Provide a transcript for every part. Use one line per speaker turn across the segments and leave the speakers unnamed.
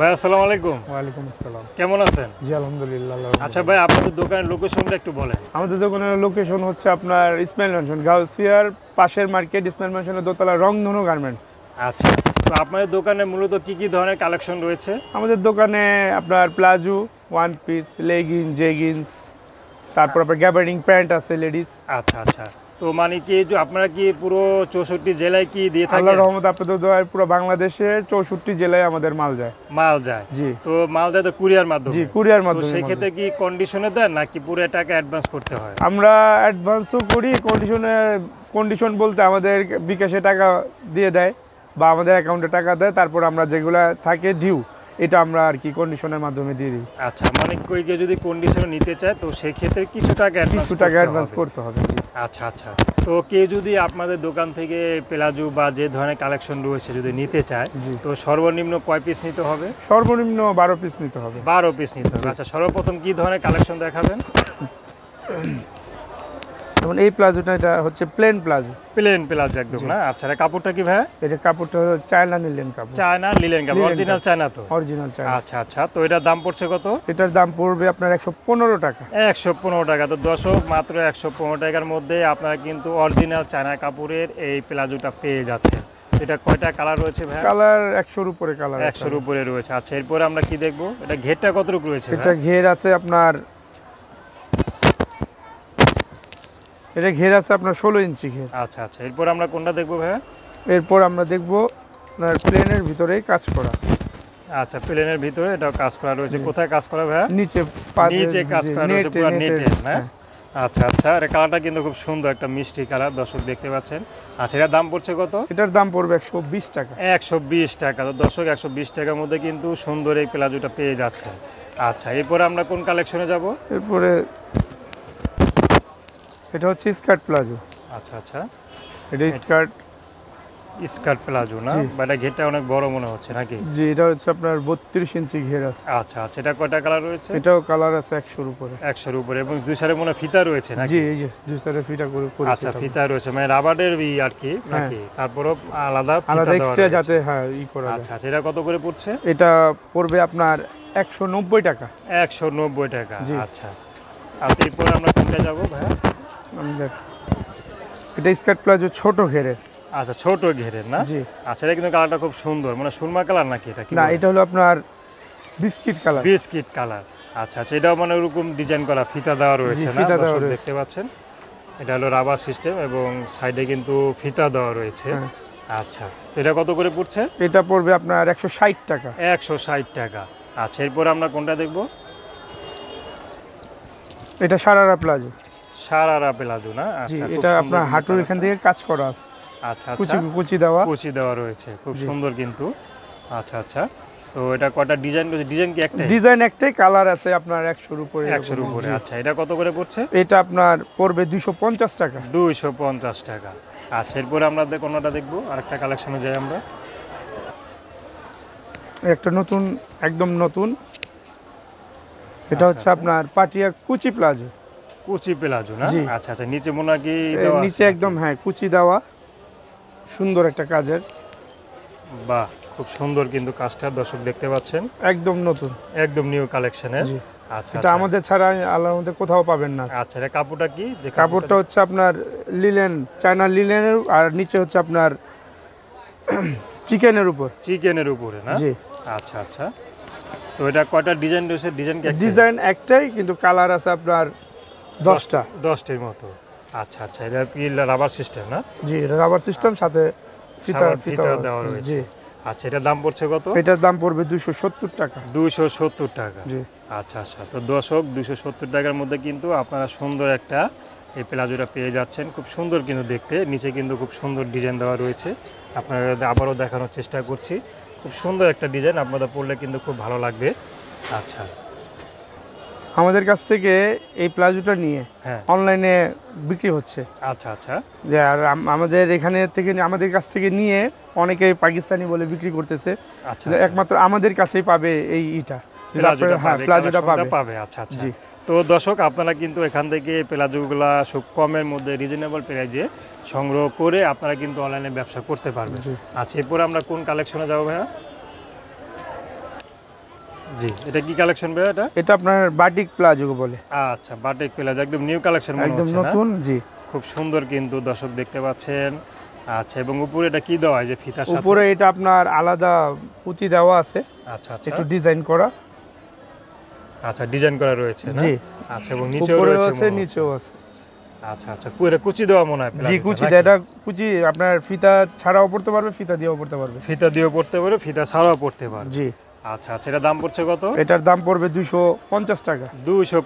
ভাই আসসালামু আলাইকুম।
ওয়ালাইকুম আসসালাম।
কেমন আছেন?
জি আলহামদুলিল্লাহ
আচ্ছা। ভাই আপনাদের দোকানের লোকেশনটা একটু বলেন।
আমাদের দোকানের লোকেশন হচ্ছে আপনার ইসমাইল ম্যানশন গাউসিয়ার পাশের মার্কেট ইসমাইল ম্যানশনের দোতলা রংধনু গার্মেন্টস।
আচ্ছা তো আপনাদের দোকানে মূলত কি কি ধরনের কালেকশন রয়েছে?
আমাদের দোকানে আপনার palazzo one piece legging jeggings তারপর আপনার গ্যাবার্ডিং প্যান্ট আছে লেডিস
আচ্ছা আচ্ছা। তো মানে কি যে আপনারা কি পুরো চৌষট্টি জেলায় কি দিয়ে
আল্লাহ
থাকেন
রহমত আপনাদের পুরো বাংলাদেশের চৌষট্টি জেলায় আমাদের মাল যায়।
মাল যায়।
জি।
তো মাল যায় তো কুরিয়ার মাধ্যমে?
জি
কুরিয়ার
মাধ্যমে
সেই ক্ষেত্রে কি কন্ডিশনে দেন নাকি পুরো টাকা অ্যাডভান্স করতে হয়?
আমরা অ্যাডভান্সও করি কন্ডিশনে কন্ডিশন বলতে আমাদের বিকাশে টাকা দিয়ে দেয় বা আমাদের অ্যাকাউন্টে টাকা দেয় তারপর আমরা যেগুলা থাকে ডিউ এটা আমরা আর কি কন্ডিশনের মাধ্যমে দিয়ে দিই।
আচ্ছা মানে কই কেউ যদি কন্ডিশনে নিতে চায় তো সেই ক্ষেত্রে কিছু টাকা
কিছু টাকা অ্যাডভান্স করতে হবে জি।
আচ্ছা আচ্ছা। তো কেউ যদি আপনাদের দোকান থেকে প্লাজো বা যে ধরনের কালেকশন রয়েছে যদি নিতে চায় তো সর্বনিম্ন কয় পিস নিতে হবে?
সর্বনিম্ন বারো পিস নিতে হবে।
বারো পিস নিতে হবে। আচ্ছা সর্বপ্রথম কি ধরনের কালেকশন দেখাবেন?
যেমন এই প্লাজোটা এটা হচ্ছে প্লেন প্লাজো।
প্লেন প্লাজো একদম। না? আচ্ছা এটা কাপড়টা কি ভাই
এটা কাপড়টা হলো চায়না নিলেন কাপড়।
চায়না লিলেন কাপড়
লিলেন
অরিজিনাল চায়না তো?
Original China.
আচ্ছা আচ্ছা তো এটার দাম পড়ছে কত?
এটার দাম পড়বে আপনার একশো পনেরো টাকা।
একশো পনেরো টাকা। তো দশক মাত্র একশো পনেরো টাকার মধ্যে আপনারা কিন্তু অরিজিনাল চায়না কাপড়ের এই প্লাজোটা পেয়ে যাচ্ছেন। এটা কয়টা কালার রয়েছে ভাই
কালার একশোর উপরে কালার
একশোর উপরে রয়েছে। আচ্ছা এরপরে আমরা কি দেখব? এটা ঘেরটা কতটুকু রয়েছে
এটা ঘের আছে আপনার এটা ঘের আছে আপনার ষোলো ইঞ্চি ঘের।
আচ্ছা আচ্ছা। এরপর আমরা কোনটা দেখব ভাইয়া?
এরপর আমরা দেখব আপনার প্লেনের ভিতরেই কাজ করা।
আচ্ছা প্লেনের ভিতরে এটা কাজ করা রয়েছে। কোথায় কাজ করা ভাইয়া?
নিচে
নিচে কাজ করা রয়েছে পুরো
নেটে,
নেটে না?
হ্যাঁ।
আচ্ছা আচ্ছা। আর কালারটা কিন্তু খুব সুন্দর একটা মিষ্টি কালার দর্শক দেখতে পাচ্ছেন। আচ্ছা এটার দাম পড়ছে কত?
এটার দাম পড়বে একশো বিশ টাকা।
একশো বিশ টাকা। তো দর্শক একশো বিশ টাকার মধ্যে কিন্তু সুন্দর এই প্লাজোটা পেয়ে যাচ্ছে আচ্ছা এরপরে আমরা কোন কালেকশনে যাব?
এরপরে এটা হচ্ছে স্কার্ট প্লাজো।
আচ্ছা আচ্ছা।
এটা স্কার্ট।
স্কার্ট প্লাজো না?
জি।
বা এটা ঘেরটা অনেক বড় মনে হচ্ছে নাকি?
জি এটা হচ্ছে আপনার বত্রিশ ইঞ্চি ঘের আছে।
আচ্ছা আচ্ছা। এটা কয়টা কালার রয়েছে?
এটাও কালার আছে একশোর উপরে।
একশোর উপরে এবং দুই সাইডে মনে হয় ফিতা রয়েছে নাকি?
জি এই যে দুই সাইডে ফিটা করে
আচ্ছা ফিতা রয়েছে। মানে রাবারের ই আর কি নাকি? তারপরও আলাদা ফিতা
আলাদা এক্সট্রা যাতে হ্যাঁ ই করা
আচ্ছা আচ্ছা। এটা কত করে পড়ছে?
এটা পড়বে আপনার একশো নব্বই টাকা।
একশো নব্বই টাকা।
জি।
আচ্ছা। আর এরপরে আমরা কোনটা যাব ভাইয়া?
আমি দেখ এটা স্কার্ট প্লাজো ছোট ঘেরের।
আচ্ছা ছোট ঘেরের না?
জি।
আচ্ছা এটা কিন্তু কালারটা খুব সুন্দর। মানে সুরমা কালার নাকি এটা
না এটা হলো আপনার বিস্কিট কালার।
Biscuit colour. আচ্ছা আচ্ছা এটাও মানে ওরকম ডিজাইন করা ফিতা দেওয়া রয়েছে না? দেখতে পাচ্ছেন। এটা হলো রাবার সিস্টেম এবং সাইডে কিন্তু ফিতা দেওয়া রয়েছে।
হ্যাঁ।
আচ্ছা এটা কত করে পড়ছে?
এটা পড়বে আপনার একশো ষাট টাকা।
একশো ষাট টাকা। আচ্ছা এরপর আমরা কোনটা দেখব?
এটা সারারা প্লাজো।
সারারা প্লাজো না? আচ্ছা
এটা আপনার হাঁটুর এখান থেকে কাজ করা আছে।
আচ্ছা
কুচি
আচ্ছা।
কুচি দেওয়া।
কুচি দেওয়া রয়েছে খুব সুন্দর কিন্তু। আচ্ছা আচ্ছা। তো এটা কটা ডিজাইন রয়েছে? ডিজাইন কি একটাই?
ডিজাইন একটাই কালার আছে আপনার একশোর উপরে
একশোর
এরকম।
উপরে আচ্ছা এটা কত করে পড়ছে?
এটা আপনার পড়বে দুশো পঞ্চাশ টাকা।
দুইশো পঞ্চাশ টাকা। আচ্ছা এরপরে আমরা কোনটা দেখব আরেকটা কালেকশনে যাই আমরা।
একটা নতুন একদম নতুন। এটা
আচ্ছা,
হচ্ছে
আচ্ছা।
আপনার পাটিয়া কুচি প্লাজো।
কুচি প্লাজো না? আচ্ছা আচ্ছা নিচে মনে কি
নিচে একদম হ্যাঁ কুচি দেওয়া। সুন্দর একটা কাজের।
বাহ খুব সুন্দর কিন্তু কাজটা দর্শক দেখতে পাচ্ছেন।
একদম নতুন।
একদম নিউ কালেকশনের আচ্ছা
এটা
আচ্ছা।
আমাদের ছাড়া আল্লাহর মধ্যে কোথাও পাবেন না।
আচ্ছা এটা কাপড়টা কি? যে
কাপড়টা হচ্ছে আপনার লিলেন চায়না লিলেনের আর নিচে হচ্ছে আপনার চিকেনের উপর।
চিকেনের উপরে না?
জি।
আচ্ছা আচ্ছা। তো এটা কয়টা ডিজাইন রয়েছে? ডিজাইন
ডিজাইন একটাই কিন্তু কালার আছে আপনার দশটা।
দশটির মতো। আচ্ছা আচ্ছা এটা কি রাবার সিস্টেম না?
জি রাবার সিস্টেম সাথে ফিতা ফিতা
দেওয়া রয়েছে।
জি।
আচ্ছা এটার দাম পড়ছে কত?
এটার দাম পড়বে দুশো সত্তর টাকা।
দুইশো সত্তর টাকা।
জি।
আচ্ছা আচ্ছা তো দশক দুশো সত্তর টাকার মধ্যে কিন্তু আপনারা সুন্দর একটা এই প্লাজোটা পেয়ে যাচ্ছেন। খুব সুন্দর কিন্তু দেখতে। নিচে কিন্তু খুব সুন্দর ডিজাইন দেওয়া রয়েছে। আপনারা আবারও দেখানোর চেষ্টা করছি। খুব সুন্দর একটা ডিজাইন আপনাদের পড়লে কিন্তু খুব ভালো লাগবে। আচ্ছা।
আমাদের কাছ থেকে এই প্লাজোটা নিয়ে
হ্যাঁ।
অনলাইনে বিক্রি হচ্ছে।
আচ্ছা আচ্ছা।
যে আর আমাদের এখানে থেকে আমাদের কাছ থেকে নিয়ে অনেকে পাকিস্তানি বলে বিক্রি করতেছে।
আচ্ছা
একমাত্র আমাদের কাছেই পাবে এই ইটা।
প্লাজোটা
হ্যাঁ
পাবে,
পাবে।
আচ্ছা আচ্ছা।
জি।
তো দর্শক আপনারা কিন্তু এখান থেকে প্লাজোগুলা খুব কমের মধ্যে রিজনেবল প্রাইজে সংগ্রহ করে আপনারা কিন্তু অনলাইনে ব্যবসা করতে পারবেন। আচ্ছা এরপরে আমরা কোন কালেকশনে যাব ভাইয়া? জি এটা কি কালেকশন এটা?
এটা আপনার বাটিক প্লাজো বলে।
আচ্ছা বাটিক প্লাজো একদম নিউ কালেকশন
একদম নতুন জি।
খুব সুন্দর কিন্তু দর্শক দেখতে পাচ্ছেন। আচ্ছা এবং উপরে এটা কি দেওয়া হয় যে ফিতার সাথে?
উপরে এটা আপনার আলাদা পুঁতি দেওয়া আছে।
আচ্ছা আচ্ছা।
একটু ডিজাইন করা।
আচ্ছা ডিজাইন করা রয়েছে না?
জি।
আচ্ছা এবং নিচেও রয়েছে
আছে নিচেও আছে।
আচ্ছা আচ্ছা পুরো কুচি দেওয়া মনে হয়
জি কুচি এটা কুচি আপনার ফিতা ছাড়াও পড়তে পারবে ফিতা দিয়েও পড়তে পারবে।
ফিতা দিয়েও পড়তে পারে ফিতা ছাড়াও পড়তে পারবে।
জি।
আচ্ছা আচ্ছা এটা দাম পড়ছে কত?
এটার দাম পড়বে দুশো পঞ্চাশ টাকা।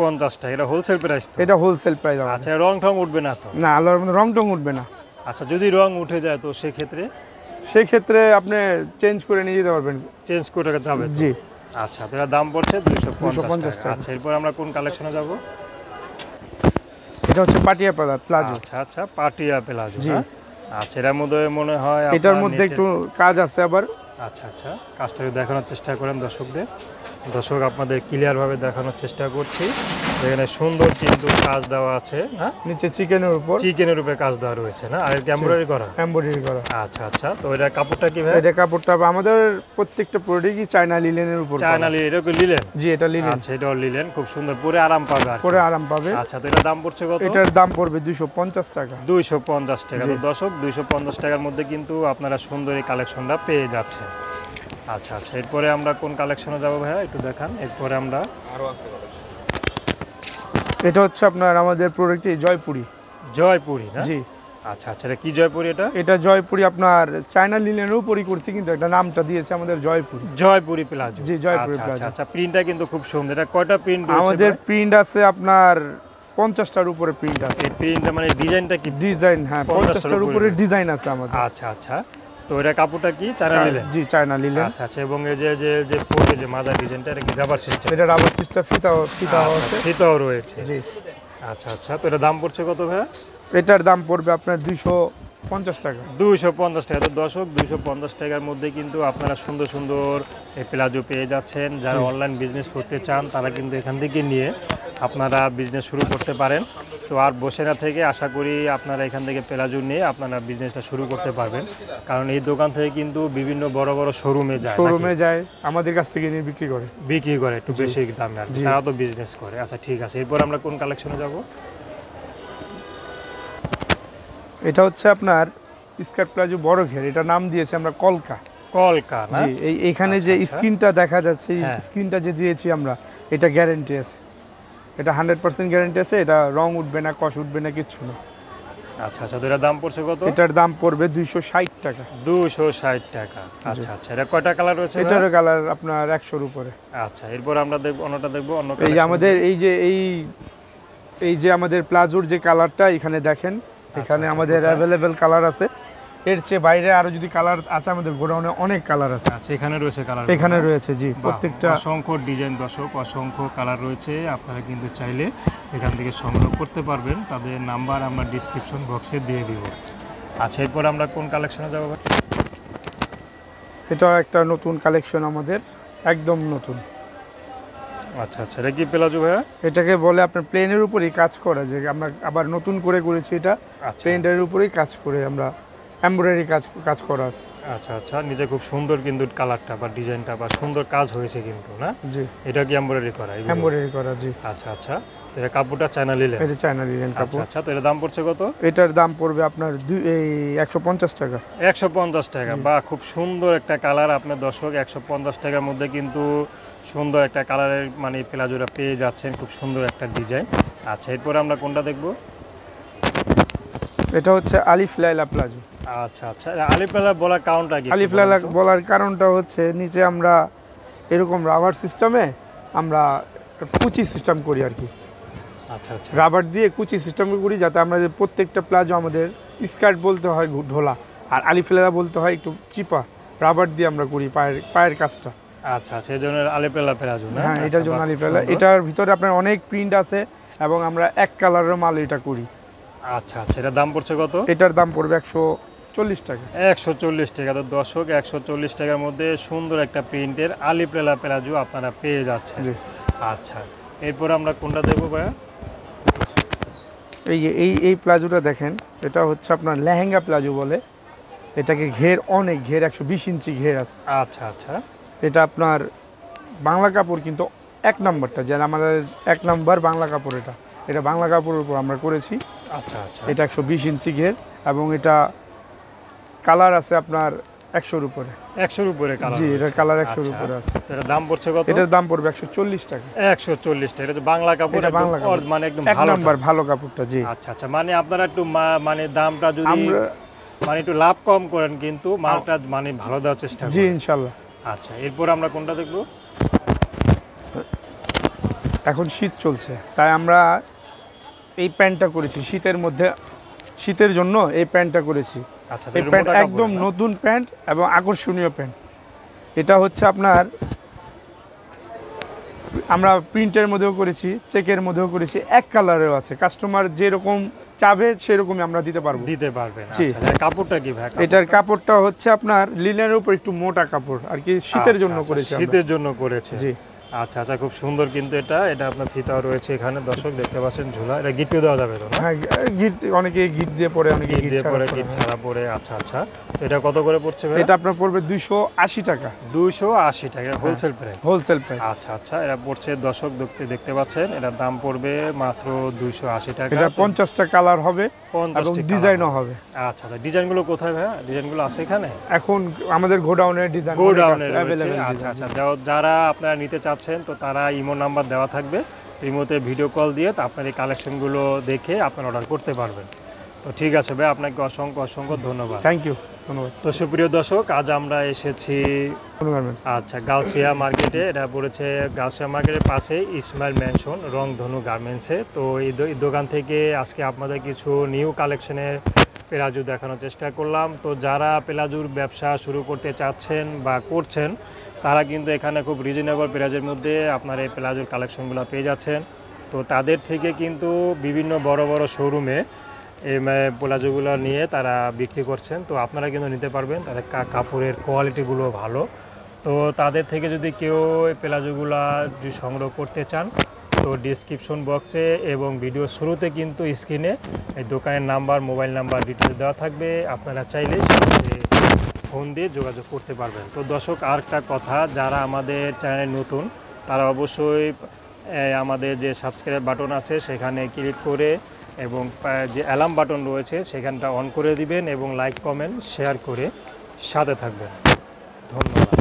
পঞ্চাশ টাকা এটা হোলসেল প্রাইস
এটা হোলসেল প্রাইস
আচ্ছা রং উঠবে না তো?
না আল্লাহর রং টং উঠবে না।
আচ্ছা যদি রং উঠে যায় তো সেক্ষেত্রে?
আপনি চেঞ্জ করে নিয়ে যেতে পারবেন।
চেঞ্জ করে যাবে
জি।
আচ্ছা তো এটার দাম পড়ছে দুইশো পঞ্চাশ টাকা। আচ্ছা এরপর আমরা কোন কালেকশনে যাব?
এটা হচ্ছে পাটিয়া প্লা প্লাজো।
আচ্ছা আচ্ছা পাটিয়া প্লাজো
জি।
আচ্ছা এটার মধ্যে মনে হয়
এটার মধ্যে একটু কাজ আছে আবার।
আচ্ছা আচ্ছা। কাজটাকে দেখানোর চেষ্টা করেন দর্শকদের। দর্শক আপনাদের ক্লিয়ারভাবে দেখানোর চেষ্টা করছি। এখানে সুন্দর কিন্তু কাজ দেওয়া আছে হ্যাঁ?
নিচে চিকেনের উপর।
চিকেনের উপরে কাজ দেওয়া রয়েছে না? আর এমব্রয়ডারি করা?
এমব্রয়ডারি করা।
আচ্ছা আচ্ছা। তো এটা কাপড়টা কি ভাই?
এটা কাপড়টা আমাদের প্রত্যেকটা প্রোডাক্টই চায়না লিলেনের উপর।
চায়না এটা কি লিলেন
জি এটা লিলেন
আচ্ছা এটাও লিলেন খুব সুন্দর পরে আরাম পাবে আর
পরে আরাম পাবে।
আচ্ছা তো এটা দাম পড়ছে কত?
এটার দাম পড়বে দুশো পঞ্চাশ টাকা।
দুইশো পঞ্চাশ টাকা। তো দশক দুইশো পঞ্চাশ টাকার মধ্যে কিন্তু আপনারা সুন্দর এই কালেকশনটা পেয়ে যাচ্ছেন। আচ্ছা আচ্ছা। এরপরে আমরা কোন কালেকশনে যাব ভাইয়া? একটু দেখান। এরপরে আমরা
এটা হচ্ছে আপনার আমাদের প্রোডাক্টটি জয়পুরি।
জয়পুরি না?
জি।
আচ্ছা আচ্ছা। এটা কি জয়পুরি এটা?
এটা জয়পুরি আপনার চায়না লিলেনের উপরই করছি কিন্তু একটা নামটা দিয়েছে আমাদের জয়পুরি।
জয়পুরি প্লাজো।
জি, জয়পুরি
আচ্ছা,
প্লাজো।
আচ্ছা আচ্ছা। প্রিন্টটা কিন্তু খুব সুন্দর। এটা কয়টা প্রিন্ট
আমাদের প্রিন্ট আছে আপনার পঞ্চাশটার উপরে প্রিন্ট আছে।
এই প্রিন্টটা মানে ডিজাইনটা কি?
ডিজাইন হ্যাঁ পঞ্চাশটার।
উপরে
ডিজাইন আছে আমাদের।
আচ্ছা আচ্ছা। তো এটা কাপড়টা কি? চায়না নিলেন?
জি চায়না নিলেন।
আচ্ছা আচ্ছা এবং এই যে যে যে পরে যে মাদার ডিজাইনটা এটা কি রাবার সিস্টেম
এটা রাবার সিস্টেম ফিতাও ফিতাও আছে।
ফিতাও রয়েছে।
জি।
আচ্ছা আচ্ছা তো এটা দাম পড়ছে কত ভাই
এটার দাম পড়বে আপনার দুইশো পঞ্চাশ টাকা।
দুইশো পঞ্চাশ টাকা। তো দশক দুইশো পঞ্চাশ টাকার মধ্যে কিন্তু আপনারা সুন্দর সুন্দর এই প্লাজো পেয়ে যাচ্ছেন। যারা অনলাইন বিজনেস করতে চান তারা কিন্তু এখান থেকে নিয়ে আপনারা বিজনেস শুরু করতে পারেন। তো আর বসে না থেকে আশা করি আপনারা এখান থেকে প্লাজো নিয়ে আপনারা বিজনেসটা শুরু করতে পারবেন। কারণ এই দোকান থেকে কিন্তু বিভিন্ন বড় বড় শোরুমে যায়
শোরুমে? যায় আমাদের কাছ থেকে নিয়ে বিক্রি করে।
বিক্রি করে একটু বেশি দামে আর তারা তো বিজনেস করে। আচ্ছা ঠিক আছে। এরপর আমরা কোন কালেকশনে যাব?
এটা হচ্ছে আপনার স্কার্ট প্লাজো বড় ঘের এটা নাম দিয়েছি আমরা কলকা।
কলকা
জি এই এইখানে যে
আচ্ছা, আচ্ছা।
স্ক্রিনটা দেখা যাচ্ছে এই
হ্যাঁ।
স্ক্রিনটা যে দিয়েছি আমরা এটা গ্যারেন্টি আছে। এটা হান্ড্রেড পার্সেন্ট গ্যারেন্টি আছে এটা রং উঠবে না কষ উঠবে না কিচ্ছু না।
আচ্ছা আচ্ছা এটার দাম পড়ছে কত?
এটার দাম পড়বে দুইশো ষাট টাকা।
দুশো ষাট টাকা। আচ্ছা আচ্ছা এটা কয়টা কালার রয়েছে?
এটারও কালার আপনার একশোর উপরে।
আচ্ছা এরপর আমরা দেখব অন্যটা দেখব অন্য
এই যে আমাদের এই যে এই এই যে আমাদের প্লাজোর যে কালারটা এখানে দেখেন এখানে
আচ্ছা,
আমাদের অ্যাভেলেবেল কালার আছে। এর চেয়ে বাইরে আরও যদি কালার আছে আমাদের গোডাউনে অনেক কালার আছে।
আচ্ছা এখানে রয়েছে কালার
এখানে রয়েছে জি প্রত্যেকটা
অসংখ্য ডিজাইন দর্শক অসংখ্য কালার রয়েছে। আপনারা কিন্তু চাইলে এখান থেকে সংগ্রহ করতে পারবেন। তাদের নাম্বার আমরা ডিসক্রিপশন বক্সে দিয়ে দিব। আচ্ছা এরপর আমরা কোন কালেকশনে যাব?
এটা একটা নতুন কালেকশন আমাদের একদম নতুন।
আচ্ছা আচ্ছা। এটা কি পেলাজু ভাইয়া?
এটাকে বলে আপনার প্লেনের উপরেই কাজ করা যে আমরা আবার নতুন করে করেছি এটা
আচ্ছা।
প্লেনটার উপরেই কাজ করে আমরা এমব্রয়ডারি কাজ কাজ করা আছে।
আচ্ছা আচ্ছা। নিজে খুব সুন্দর কিন্তু কালারটা বা ডিজাইনটা বা সুন্দর কাজ হয়েছে কিন্তু না?
জি।
এটা কি এমব্রয়ডারি করা?
এমব্রয়ডারি করা জি।
আচ্ছা আচ্ছা। এটা কাপড়টা চায়না নিলে
এটা চায়না লিলেন
আচ্ছা
কাপড়।
আচ্ছা। তো এটার দাম পড়ছে কত?
এটার দাম পড়বে আপনার এই একশো পঞ্চাশ টাকা।
একশো পঞ্চাশ টাকা।
জি।
বা খুব সুন্দর একটা কালার আপনার দর্শক। একশো পঞ্চাশ টাকার মধ্যে কিন্তু সুন্দর একটা কালারের মানে প্লাজোটা পেয়ে যাচ্ছেন খুব সুন্দর একটা ডিজাইন আচ্ছা এরপরে আমরা কোনটা দেখব?
এটা হচ্ছে আলিফ লাইলা প্লাজো।
আচ্ছা আচ্ছা আলিফ লালা বলার কারণটা কি
আলিফ লাইলা বলার কারণটা হচ্ছে নিচে আমরা এরকম রাবার সিস্টেমে আমরা কুচি সিস্টেম করি আর কি।
আচ্ছা আচ্ছা।
রাবার দিয়ে কুচি সিস্টেম করি যাতে আমরা যে প্রত্যেকটা প্লাজো আমাদের স্কার্ট বলতে হয় ঢোলা। আর আলিফেলা বলতে হয় একটু চিপা রাবার দিয়ে আমরা করি পায়ের পায়ের কাজটা।
আচ্ছা সেই জন্য আলিফ লালা প্লাজো না?
হ্যাঁ
আচ্ছা,
এটার জন্য
বাহ,
আলিফেলা এটার ভিতরে আপনার অনেক প্রিন্ট আছে এবং আমরা এক কালারের মাল এটা করি।
আচ্ছা আচ্ছা এটার দাম পড়ছে কত?
এটার দাম পড়বে একশো চল্লিশ টাকা।
একশো চল্লিশ টাকা তো দর্শক একশো চল্লিশ টাকার মধ্যে সুন্দর একটা প্রিন্টের আলিফ লালা প্লাজো আপনারা পেয়ে যাচ্ছেন।
জি।
আচ্ছা এরপর আমরা কোনটা দেখব ভাইয়া?
এই যে এই এই প্লাজোটা দেখেন এটা হচ্ছে আপনার লেহেঙ্গা প্লাজো বলে। এটাকে ঘের অনেক ঘের একশো বিশ ইঞ্চি ঘের আছে।
আচ্ছা আচ্ছা।
এটা আপনার বাংলা কাপড় কিন্তু এক নম্বরটা যেন আমাদের এক নম্বর বাংলা কাপড় এটা। এটা বাংলা কাপড়ের উপর আমরা করেছি।
আচ্ছা আচ্ছা।
এটা একশো বিশ ইঞ্চি ঘের এবং এটা কালার আছে আপনার একশোর উপরে।
একশোর উপরে কালার
জি এটার কালার একশোর
আচ্ছা।
উপরে আছে।
এটার দাম পড়ছে কত?
এটার দাম পড়বে একশো চল্লিশ টাকা।
একশো চল্লিশ টাকা এটা বাংলা কাপড়
বাংলা কাপড়।
মানে একদম
এক
ভালো
নম্বর ভালো কাপড়টা জি।
আচ্ছা আচ্ছা। মানে আপনারা একটু মানে দামটা যদি
আমরা
মানে একটু লাভ কম করেন কিন্তু মালটা মানে ভালো দেওয়ার চেষ্টা
জি ইনশাল্লাহ।
আচ্ছা এরপর আমরা কোনটা দেখব?
এখন শীত চলছে তাই আমরা এই প্যান্টটা করেছি শীতের মধ্যে শীতের জন্য এই প্যান্টটা করেছি।
আচ্ছা
এই প্যান্ট একদম নতুন প্যান্ট এবং আকর্ষণীয় প্যান্ট। এটা হচ্ছে আপনার আমরা প্রিন্টের মধ্যেও করেছি চেকের মধ্যেও করেছি এক কালারেও আছে। কাস্টমার যেরকম চাবে সেরকমই আমরা দিতে পারব।
দিতে পারবেন। আচ্ছা কাপড়টা কি ভাই?
এটার কাপড়টা হচ্ছে আপনার লিনের উপর একটু মোটা কাপড় আর কি শীতের
আচ্ছা,
জন্য করেছে
শীতের জন্য করেছে।
জি।
আচ্ছা আচ্ছা খুব সুন্দর কিন্তু এটা। এটা আপনার ফিতাও রয়েছে এখানে। দর্শক দেখতে পাচ্ছেন ঝোলা। এটা গিট্টু দেওয়া যাবে তো না?
হ্যাঁ গিট অনেকে গিট দিয়ে পরে অনেকে
গিট
গিট
দিয়ে পরে। গিট ছাড়া পরে আচ্ছা আচ্ছা। এটা কত করে পড়ছে
এটা আপনার পড়বে দুইশো আশি টাকা।
দুইশো আশি টাকা হোলসেল প্রাইস
হোলসেল প্রাইস
আচ্ছা আচ্ছা এটা পড়ছে দর্শক দেখতে দেখতে পাচ্ছেন। এটার দাম পড়বে মাত্র দুইশো আশি টাকা।
এটা পঞ্চাশটা কালার হবে
50
এবং ডিজাইনও
হবে। আচ্ছা আচ্ছা ডিজাইনগুলো কোথায় ভাই ডিজাইনগুলো আছে এখানে?
এখন আমাদের গোডাউনের ডিজাইন
গোডাউনে রয়েছে। আচ্ছা আচ্ছা যারা আপনারা নিতে চাচ্ছেন তো তারা ইমো নাম্বার দেওয়া থাকবে। ইমোতে ভিডিও কল দিয়ে তো আপনার এই কালেকশনগুলো দেখে আপনারা অর্ডার করতে পারবেন। তো ঠিক আছে ভাই আপনাকে অসংখ্য অসংখ্য ধন্যবাদ।
থ্যাংক ইউ ধন্যবাদ।
তো সুপ্রিয় দর্শক আজ আমরা এসেছি আচ্ছা গাউসিয়া মার্কেটে এটা পড়েছে গাউসিয়া মার্কেটের পাশে ইসমাইল ম্যানশন রংধনু গার্মেন্টসে তো এই দোকান থেকে আজকে আপনাদের কিছু নিউ কালেকশনের পেলাজু দেখানোর চেষ্টা করলাম। তো যারা পেলাজুর ব্যবসা শুরু করতে চাচ্ছেন বা করছেন তারা কিন্তু এখানে খুব রিজনেবল প্রাইজের মধ্যে আপনার এই প্লাজোর কালেকশনগুলো পেয়ে যাচ্ছেন। তো তাদের থেকে কিন্তু বিভিন্ন বড় বড় শোরুমে এই প্লাজোগুলো নিয়ে তারা বিক্রি করছেন। তো আপনারা কিন্তু নিতে পারবেন, তাদের কাপড়ের কোয়ালিটিগুলো ভালো। তো তাদের থেকে যদি কেউ এই প্লাজোগুলো যদি সংগ্রহ করতে চান, তো ডিসক্রিপশন বক্সে এবং ভিডিও শুরুতে কিন্তু স্ক্রিনে এই দোকানের নাম্বার মোবাইল নাম্বার ডিটেলস দেওয়া থাকবে। আপনারা চাইলে ফোন দিয়ে যোগাযোগ করতে পারবেন। তো দর্শক আর একটা কথা, যারা আমাদের চ্যানেলে নতুন, তারা অবশ্যই আমাদের যে সাবস্ক্রাইব বাটন আছে, সেখানে ক্লিক করে এবং যে অ্যালার্ম বাটন রয়েছে, সেখানটা অন করে দিবেন এবং লাইক কমেন্ট শেয়ার করে সাথে থাকবেন। ধন্যবাদ।